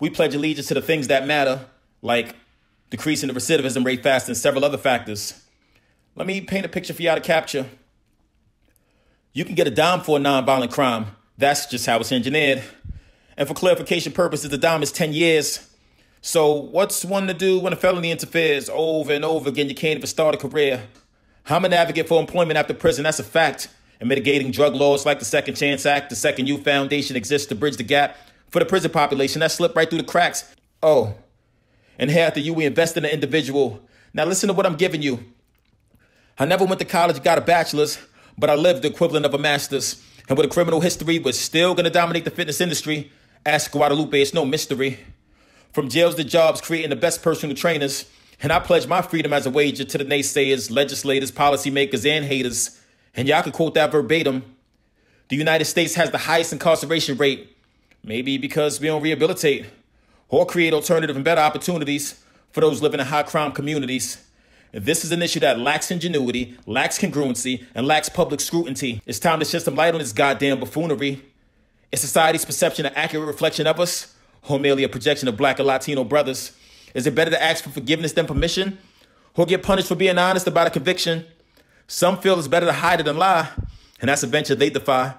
we pledge allegiance to the things that matter, like decreasing the recidivism rate fast and several other factors. Let me paint a picture for y'all to capture. You can get a dime for a nonviolent crime. That's just how it's engineered. And for clarification purposes, the dime is 10 years. So, what's one to do when a felony interferes over and over again? You can't even start a career. I'm an advocate for employment after prison. That's a fact. And mitigating drug laws like the Second Chance Act, the Second U Foundation exists to bridge the gap for the prison population that slipped right through the cracks. Oh, and here after you, we invest in the individual. Now, listen to what I'm giving you. I never went to college, got a bachelor's, but I lived the equivalent of a master's. And with a criminal history, we're still to dominate the fitness industry. Ask Guadalupe, it's no mystery. From jails to jobs, creating the best personal trainers. And I pledge my freedom as a wager to the naysayers, legislators, policymakers, and haters. And y'all can quote that verbatim. The United States has the highest incarceration rate. Maybe because we don't rehabilitate or create alternative and better opportunities for those living in high crime communities. This is an issue that lacks ingenuity, lacks congruency, and lacks public scrutiny. It's time to shed some light on this goddamn buffoonery. Is society's perception an accurate reflection of us, or merely a projection of black and Latino brothers? Is it better to ask for forgiveness than permission, or get punished for being honest about a conviction? Some feel it's better to hide it than lie, and that's a venture they defy.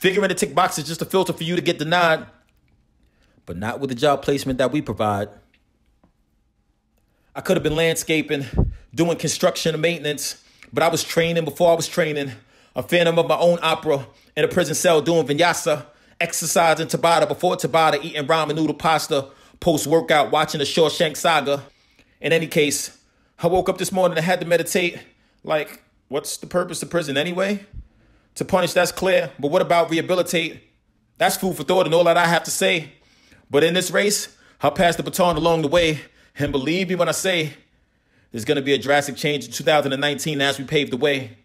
Figuring to tick box is just a filter for you to get denied, but not with the job placement that we provide. I could have been landscaping, doing construction and maintenance, but I was training before I was training. A phantom of my own opera in a prison cell doing vinyasa, exercising Tabata before Tabata, eating ramen noodle pasta, post workout, watching the Shawshank saga. In any case, I woke up this morning and had to meditate. Like, what's the purpose of prison anyway? To punish, that's clear, but what about rehabilitate? That's food for thought and all that I have to say. But in this race, I'll pass the baton along the way. And believe me when I say there's going to be a drastic change in 2019 as we pave the way.